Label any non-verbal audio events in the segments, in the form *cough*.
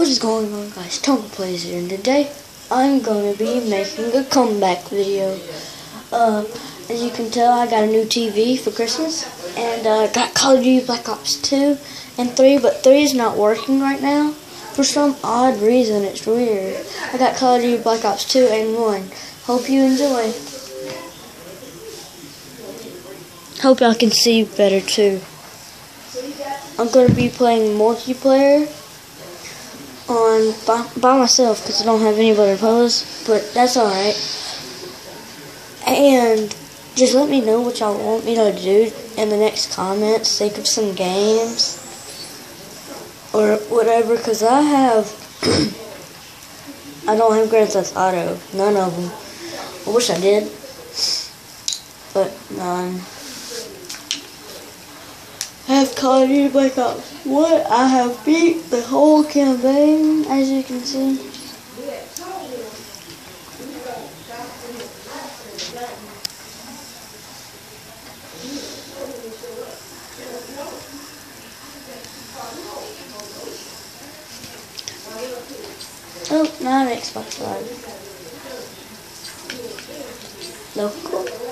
What is going on guys? Tonka Plays here and today I'm going to be making a comeback video. Uh, as you can tell I got a new TV for Christmas and uh, got Call of Duty Black Ops 2 and 3 but 3 is not working right now. For some odd reason it's weird. I got Call of Duty Black Ops 2 and 1. Hope you enjoy. Hope y'all can see better too. I'm going to be playing multiplayer on by, by myself because I don't have anybody to with, but that's alright. And just let me know what y'all want me to do in the next comments. Think of some games or whatever because I have. *clears throat* I don't have Grand Theft Auto. None of them. I wish I did, but none. I have Call of Duty Black Ops. What? I have beat the whole campaign, as you can see. Oh, not Xbox Live. Local.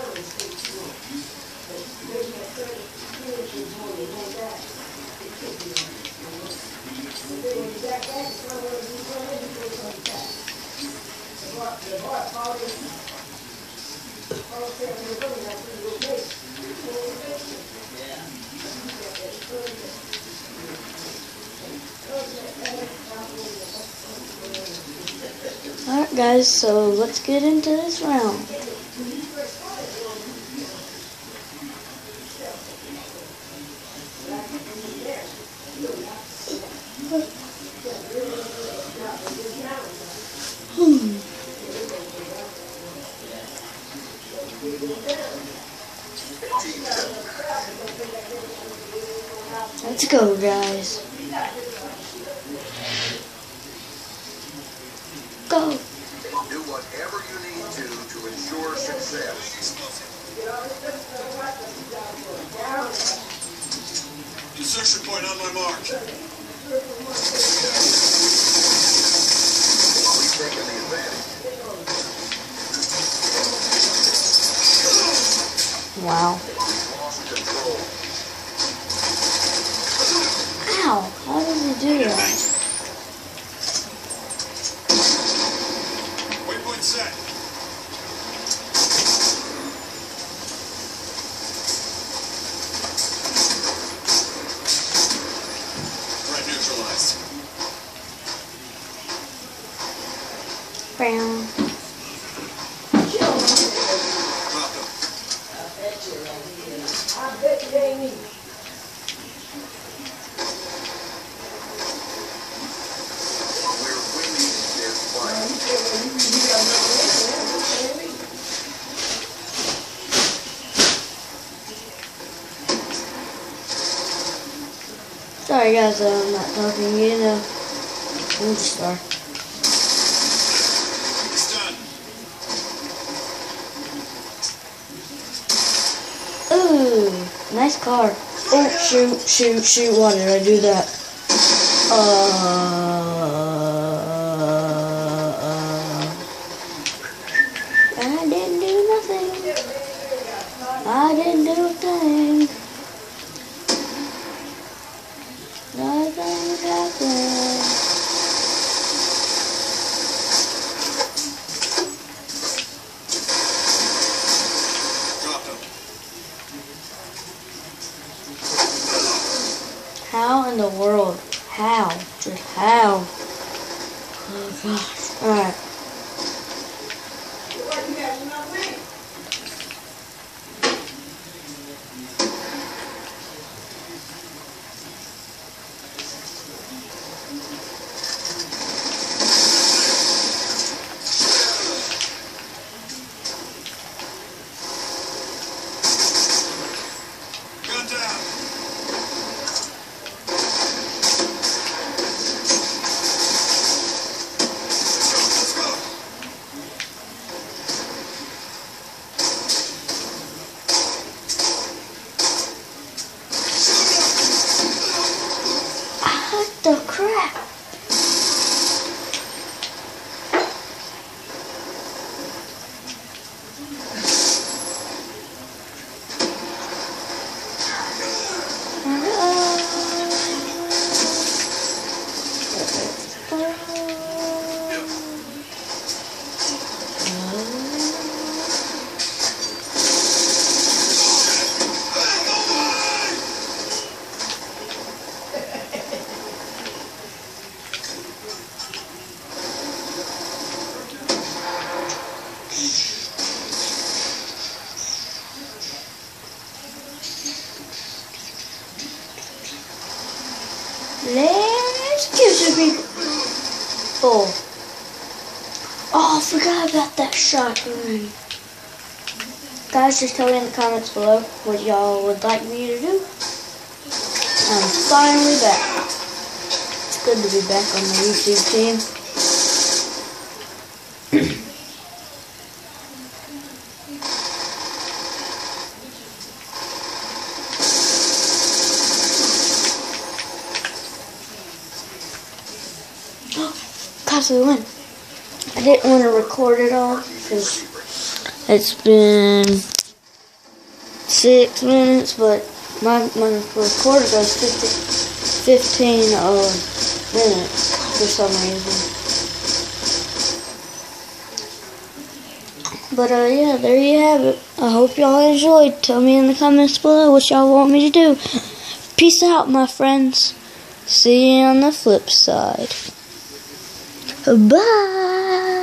Alright guys, so let's get into this round. Let's go, guys. Go. Do whatever you need to to ensure success. Insertion point on my mark. We've taken the advantage. Wow. Fight. Sorry guys, I'm not talking, you know. I'm just star. Nice car. Oh, shoot, shoot, shoot. Why did I do that? Uh, uh, I didn't do nothing. I didn't do a thing. Alright. Gun down. Let's go. Let's go. Let's give some people. Oh. I forgot about that shotgun. Guys, just tell me in the comments below what y'all would like me to do. I'm finally back. It's good to be back on the YouTube team. Possibly win. I didn't want to record it all because it's been six minutes, but my, my recorder goes 50, 15 uh, minutes for some reason. But uh, yeah, there you have it. I hope y'all enjoyed. Tell me in the comments below what y'all want me to do. Peace out, my friends. See you on the flip side. Bye.